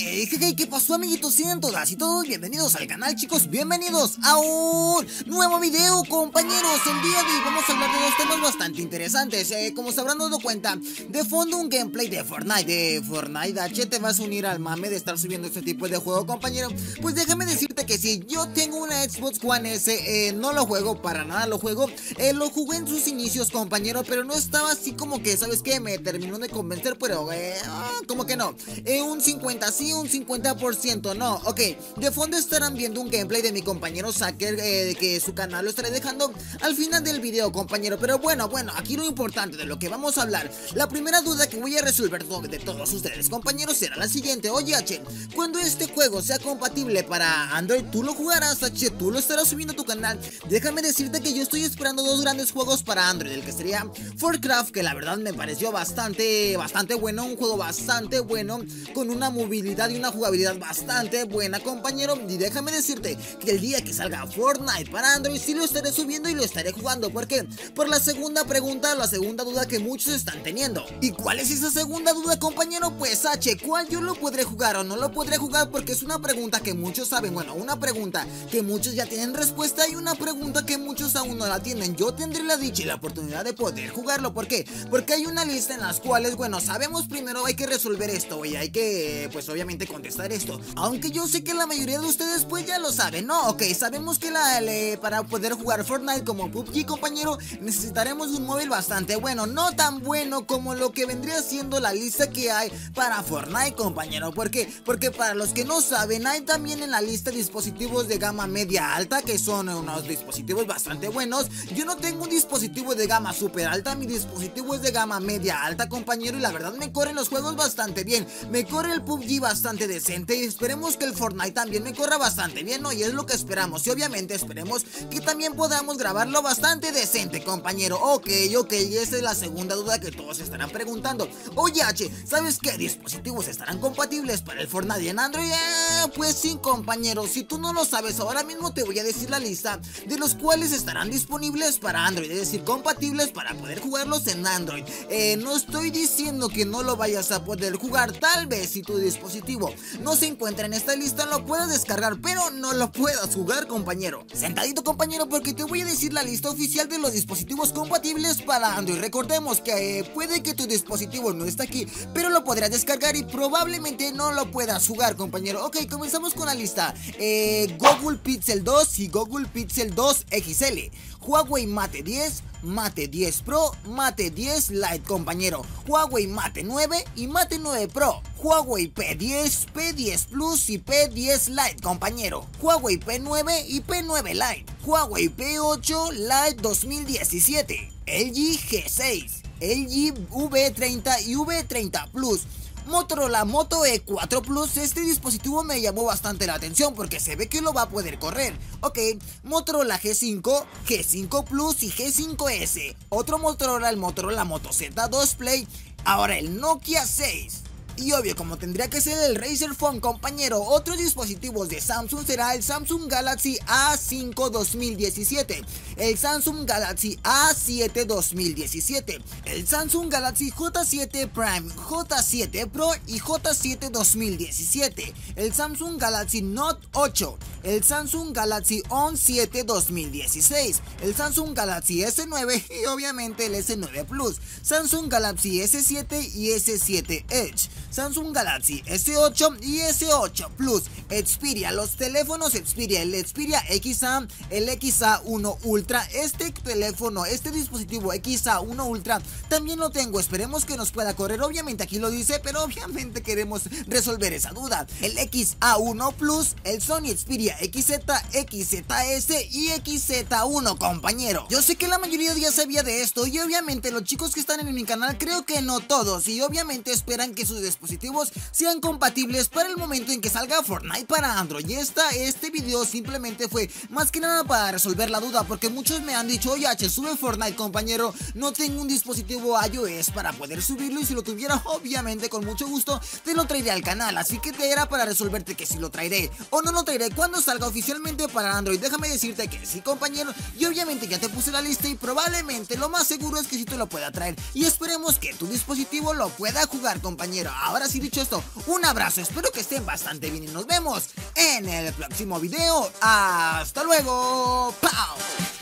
Hey, hey, ¿qué pasó amiguitos? Sean todas y todos bienvenidos al canal chicos, bienvenidos a un nuevo video compañeros. El día de hoy vamos a hablar de dos temas bastante interesantes. Eh, Como se habrán dado cuenta, de fondo un gameplay de Fortnite De Fortnite H te vas a unir al mame de estar subiendo este tipo de juego compañero. Pues déjame decirte que si yo tengo una Xbox One S, eh, no lo juego para nada, lo juego. Eh, Lo jugué en sus inicios compañero, pero no estaba así como que, ¿sabes qué? Me terminó de convencer, pero ah, como que no. Un 50 un 50% no, ok De fondo estarán viendo un gameplay de mi compañero Sacker eh, Que su canal lo estaré dejando al final del video compañero. Pero bueno, bueno, aquí lo importante de lo que vamos a hablar La primera duda que voy a resolver de todos ustedes compañeros será la siguiente. Oye H, cuando este juego sea compatible para Android Tú lo jugarás H, tú lo estarás subiendo a tu canal Déjame decirte que yo estoy esperando dos grandes juegos para Android El que sería Forcraft que la verdad me pareció bastante, bastante bueno Un juego bastante bueno con una movilidad y una jugabilidad bastante buena compañero Y déjame decirte que el día que salga Fortnite para Android sí lo estaré subiendo y lo estaré jugando ¿Por qué? Por la segunda pregunta, la segunda duda que muchos están teniendo ¿Y cuál es esa segunda duda compañero? Pues H, ¿cuál yo lo podré jugar o no lo podré jugar? Porque es una pregunta que muchos saben, bueno, una pregunta que muchos ya tienen respuesta y una pregunta que muchos aún no la tienen Yo tendré la dicha y la oportunidad de poder jugarlo ¿Por qué? Porque hay una lista en las cuales, bueno, sabemos primero hay que resolver esto y hay que, pues obviamente contestar esto. Aunque yo sé que la mayoría de ustedes pues ya lo saben, ¿no? Ok, sabemos que la, para poder jugar Fortnite como PUBG compañero necesitaremos un móvil bastante bueno. No tan bueno como lo que vendría siendo la lista que hay para Fortnite compañero. ¿Por? Porque para los que no saben hay también en la lista dispositivos de gama media alta Que son unos dispositivos bastante buenos. Yo no tengo un dispositivo de gama super alta Mi dispositivo es de gama media alta compañero Y la verdad me corren los juegos bastante bien. Me corre el PUBG bastante decente Y esperemos que el Fortnite también me corra bastante bien ¿no? Y es lo que esperamos Y obviamente esperemos que también podamos grabarlo bastante decente compañero Ok, ok, y esa es la segunda duda que todos estarán preguntando Oye H, ¿sabes qué dispositivos estarán compatibles para el Fortnite en Android? Eh, pues sí compañero, si tú no lo sabes ahora mismo te voy a decir la lista De los cuales estarán disponibles para Android Es decir, compatibles para poder jugarlos en Android eh, No estoy diciendo que no lo vayas a poder jugar Tal vez si tu no se encuentra en esta lista lo puedes descargar Pero no lo puedas jugar compañero. Sentadito compañero porque te voy a decir la lista oficial de los dispositivos compatibles para Android. Recordemos que eh, puede que tu dispositivo no está aquí Pero lo podrás descargar y probablemente no lo puedas jugar compañero. Ok, comenzamos con la lista. Eh, Google Pixel 2 y Google Pixel 2 XL Huawei Mate 10 Mate 10 Pro, Mate 10 Lite compañero, Huawei Mate 9 y Mate 9 Pro, Huawei P10, P10 Plus y P10 Lite compañero, Huawei P9 y P9 Lite, Huawei P8 Lite 2017, LG G6, LG V30 y V30 Plus, Motorola Moto E4 Plus, este dispositivo me llamó bastante la atención porque se ve que lo va a poder correr. Ok, Motorola G5, G5 Plus y G5S. Otro Motorola, el Motorola Moto Z2 Play. Ahora el Nokia 6. Y obvio, como tendría que ser el Razer Phone, compañero, otros dispositivos de Samsung será el Samsung Galaxy A5 2017, el Samsung Galaxy A7 2017, el Samsung Galaxy J7 Prime, J7 Pro y J7 2017, el Samsung Galaxy Note 8, el Samsung Galaxy On 7 2016, el Samsung Galaxy S9 y obviamente el S9 Plus, Samsung Galaxy S7 y S7 Edge, Samsung Galaxy S8 y S8 Plus, Xperia, los teléfonos Xperia, el Xperia XA, el XA1 Ultra, este teléfono, este dispositivo XA1 Ultra también lo tengo, esperemos que nos pueda correr, obviamente aquí lo dice, pero obviamente queremos resolver esa duda. El XA1 Plus, el Sony Xperia XZ, XZS y XZ1 compañero. Yo sé que la mayoría ya sabía de esto y obviamente los chicos que están en mi canal creo que no todos y obviamente esperan que sus dispositivos sean compatibles para el momento en que salga Fortnite para Android. Y esta, este video simplemente fue más que nada para resolver la duda porque muchos me han dicho, oye H, sube Fortnite compañero, no tengo un dispositivo iOS para poder subirlo y si lo tuviera obviamente con mucho gusto te lo traeré al canal. Así que te era para resolverte que si lo traeré o no lo traeré cuando salga oficialmente para Android. Déjame decirte que sí compañero y obviamente ya te puse la lista y probablemente lo más seguro es que sí te lo pueda traer y esperemos que tu dispositivo lo pueda jugar compañero. Ahora sí dicho esto, un abrazo, espero que estén bastante bien y nos vemos en el próximo video. Hasta luego. ¡Pau!